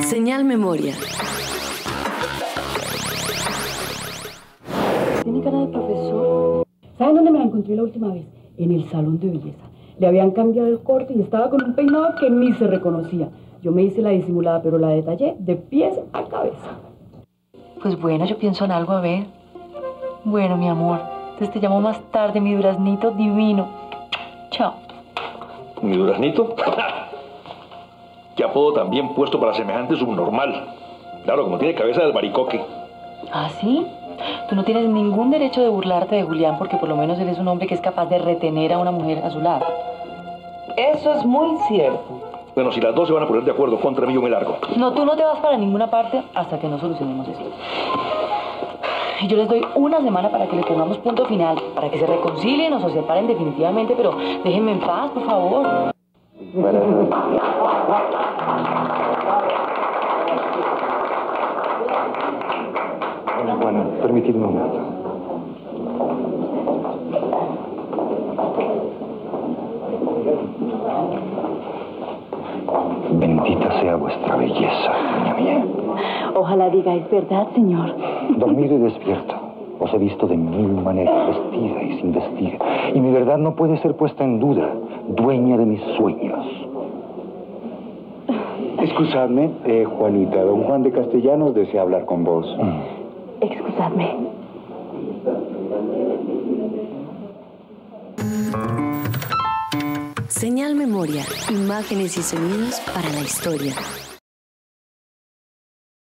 Señal Memoria. Tiene cara de profesor. ¿Saben dónde me la encontré la última vez? En el salón de belleza. Le habían cambiado el corte y estaba con un peinado que ni se reconocía. Yo me hice la disimulada, pero la detallé de pies a cabeza. Pues bueno, yo pienso en algo, a ver. Bueno, mi amor, entonces te llamo más tarde, mi duraznito divino. Chao. ¿Mi duraznito? ¿Qué apodo también puesto para semejante subnormal? Claro, como tiene cabeza de albaricoque. ¿Ah, sí? Tú no tienes ningún derecho de burlarte de Julián porque por lo menos él es un hombre que es capaz de retener a una mujer a su lado. Eso es muy cierto. Bueno, si las dos se van a poner de acuerdo contra mí, yo me largo. No, tú no te vas para ninguna parte hasta que no solucionemos eso. Y yo les doy una semana para que le pongamos punto final, para que se reconcilien o se separen definitivamente, pero déjenme en paz, por favor. Bueno, permitidme un momento. Bendita sea vuestra belleza, niña mía. Ojalá digáis verdad, señor. Dormido y despierto. Os he visto de mil maneras, vestida y sin vestir. Y mi verdad no puede ser puesta en duda, dueña de mis sueños. Excusadme, eh, Juanita, don Juan de Castellanos desea hablar con vos. Excusadme. Señal Memoria. Imágenes y sonidos para la historia.